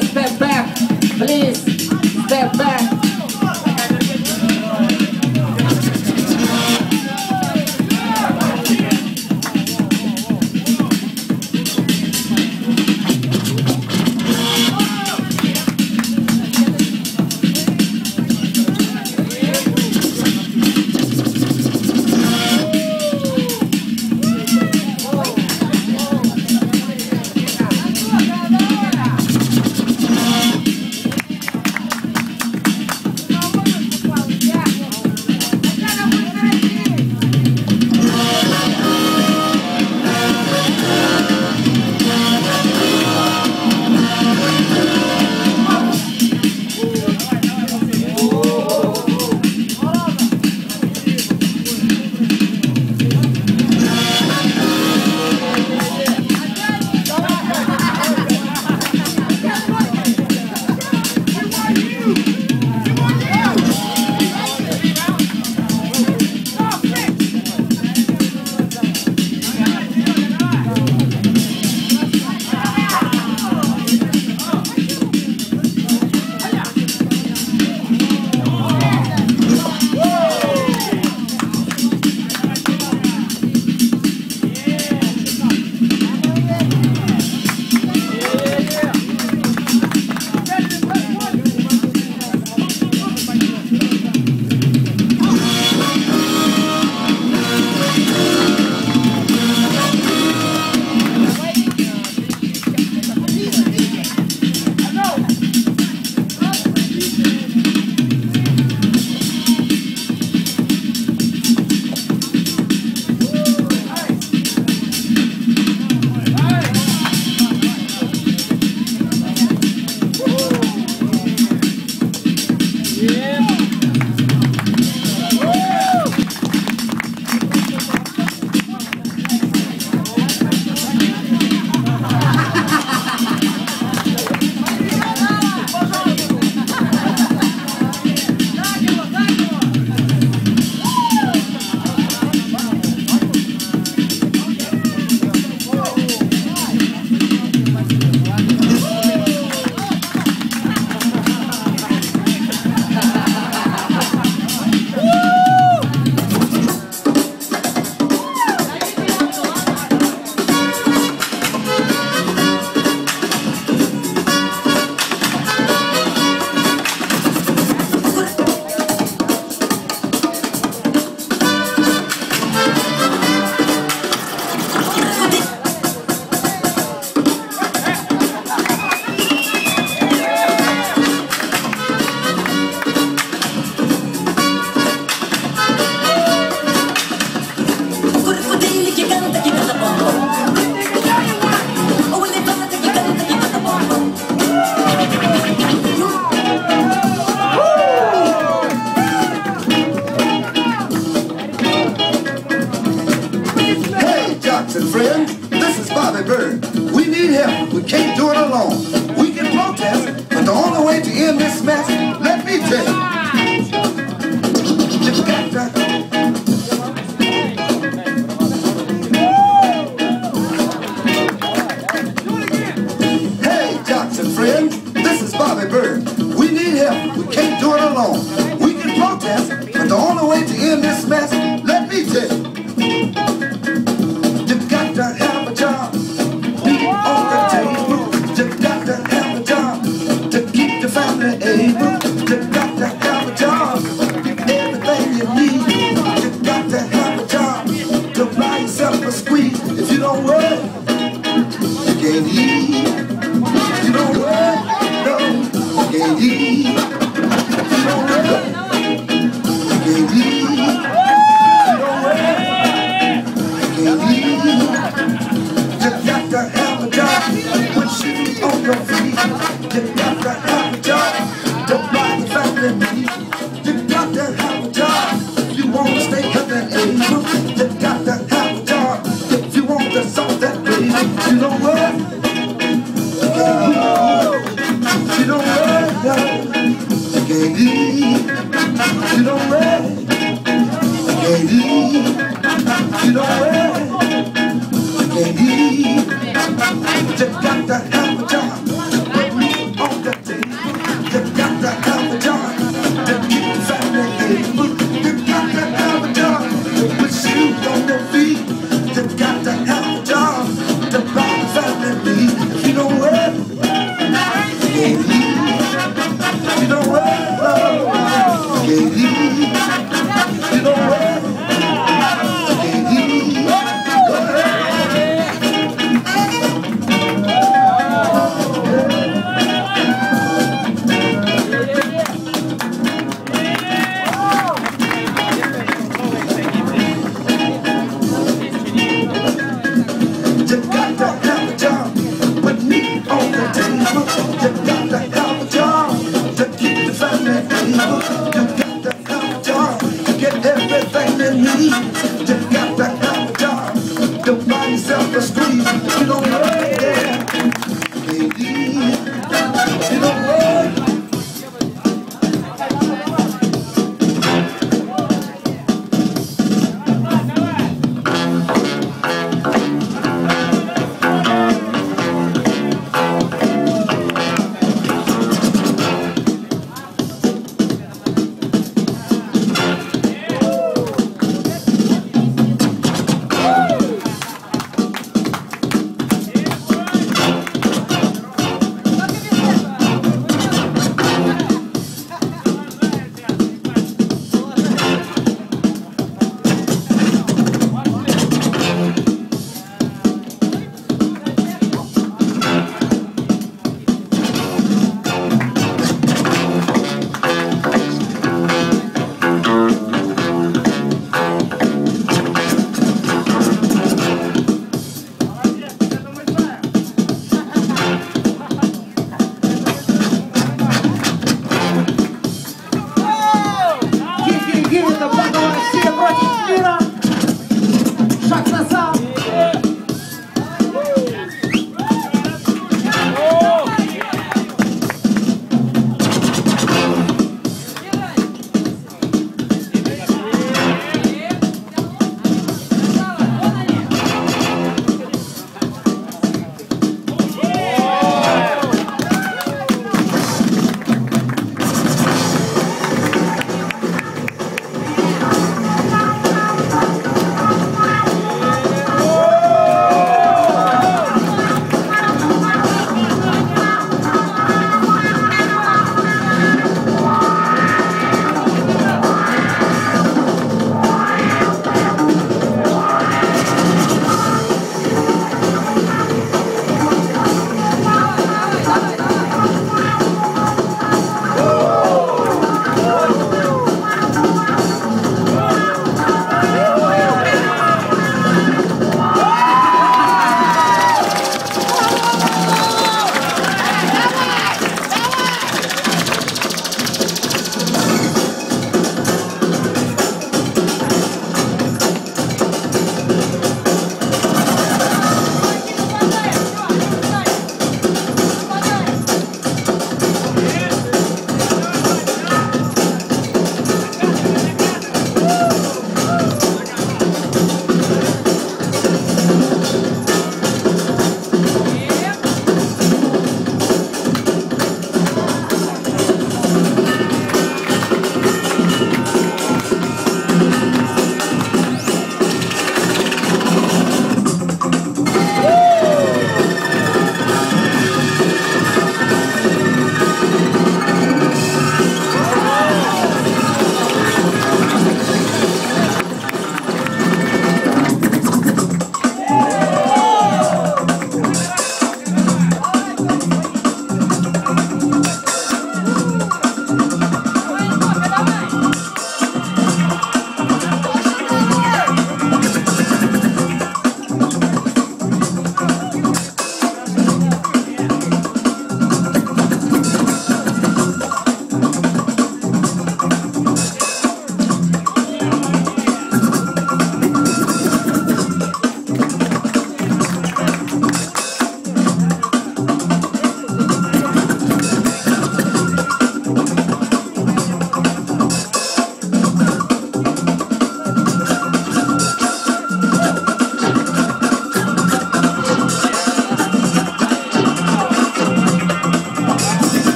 Hey,